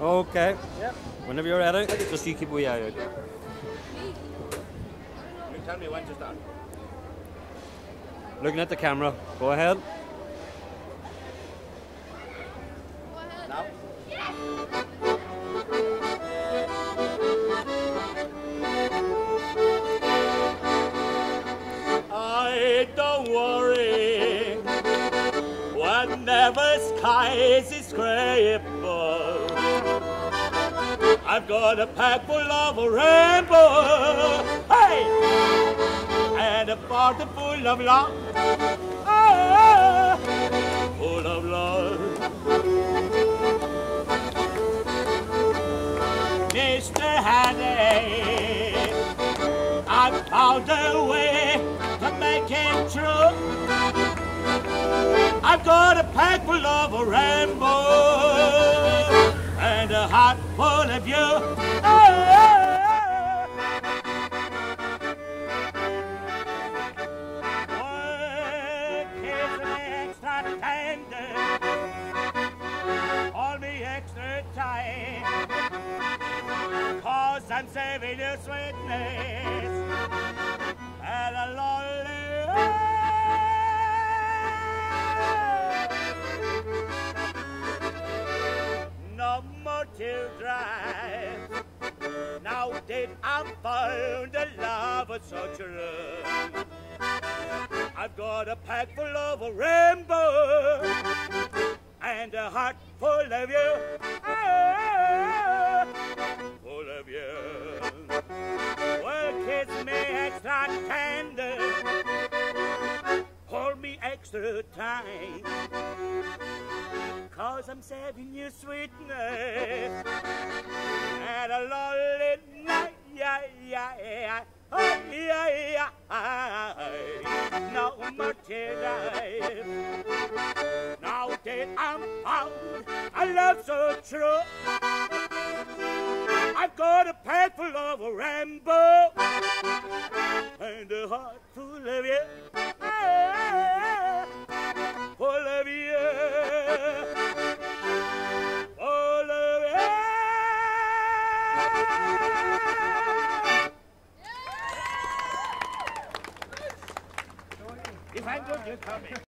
Okay. Yep. Whenever you're ready, just you keep a wee eye out. You tell me when to start. Looking at the camera. Go ahead. Now? I don't worry whenever skies is gray. I've got a pack full of rainbow, hey, and a bottle full of love, ah, full of love. Mr. Haney, I've found a way to make it true. I've got a pack full of a heart full of you. Tight. Cause I'm saving your sweetness Now that I've found a love so true. I've got a pack full of a rainbow and a heart full of you. Ah, full of you. Well, kiss me extra tender. Hold me extra tight. Cause I'm saving you sweetness and a lonely night. Yeah, yeah, yeah. Oh, yeah, yeah. No more teardrops. Now that I'm found a love so true, I've got a of a rainbow If I'm good, you tell me.